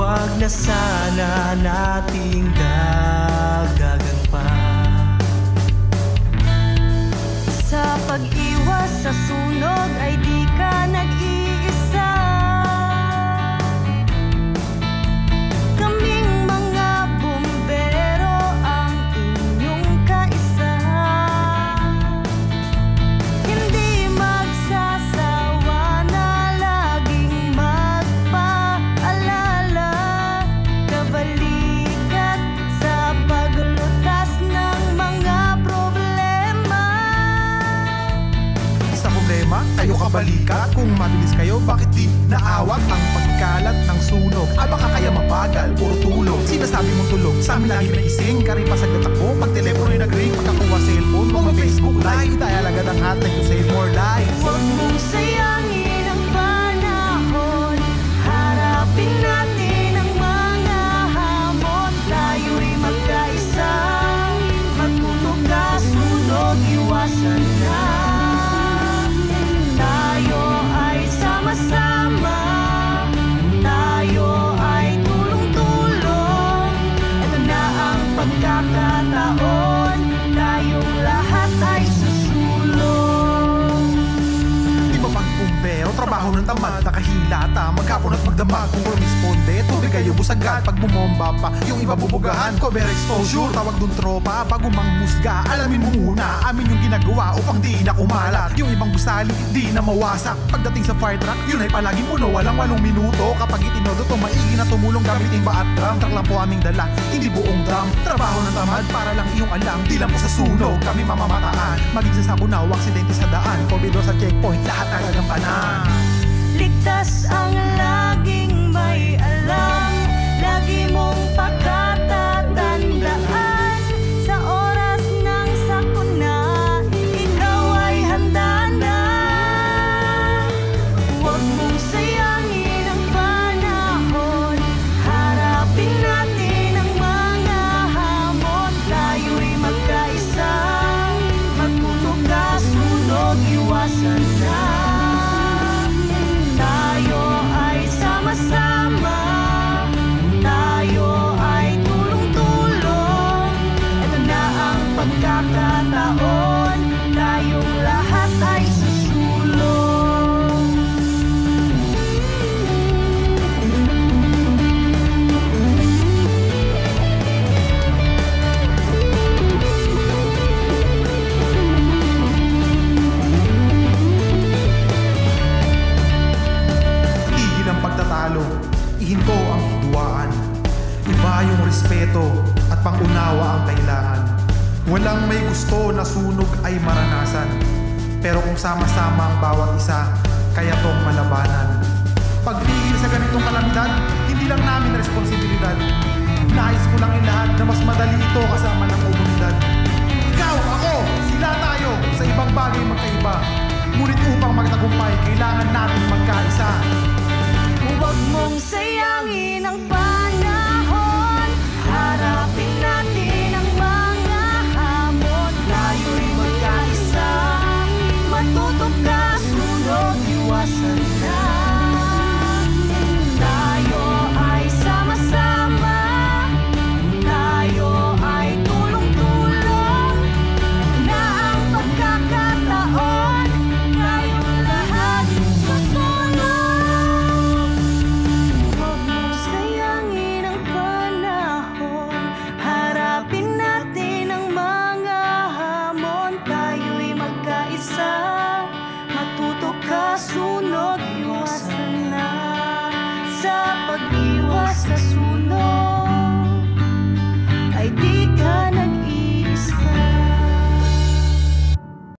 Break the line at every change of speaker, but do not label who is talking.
Huwag na sana nating dagdagan
problema,
kayo kabalikat Kung mabilis kayo, bakit di naawat ang pagkalat ng sunog? Ah, baka kaya mabagal, puro tulog. Sinasabi mong tulog, sa amin lagi may gising. Kari pa saglit ako, pag telepono yung nag-ring Pagkakuha cellphone, mga Facebook live. Tayo alagad ang hotline to save more lives
Huwag mong
trabaho ng tamad Nakahilata, maghapon at magdamag Kung rumisponde, tubig kayo busagan Pag bumomba pa, yung iba bubugahan. Cover exposure, tawag dun tropa. Bago mangmusga, alamin mo muna. Amin yung ginagawa upang di na kumalat Yung ibang gusali, di na mawasak. Pagdating sa fire truck, yun ay palaging puno Walang walong minuto, kapag itinodo to Maigi na tumulong gamitin ba at drum. Truck lang po aming dala, hindi buong drum. Trabaho ng tamad, para lang iyong alam. Di lang po sa sunog, kami mamamataan. Maging sa sabunaw, aksidente sa daan. Kobido sa checkpoint, lahat ang gagampanan.
Ligtas ang laging
ihinto ang hidwaan. Iba yung respeto at pangunawa ang kailangan. Walang may gusto na sunog ay maranasan. Pero kung sama-sama ang bawat isa, kaya tong malabanan. Pagpigil sa ganitong kalamidad, hindi lang namin responsibilidad. Nais ko lang ilahat na mas madali ito kasama ng komunidad. Ikaw, ako, sila tayo, sa ibang bagay magkaiba. Ngunit upang magtagumpay, kailangan natin magkaisa.
Sunog, iwasan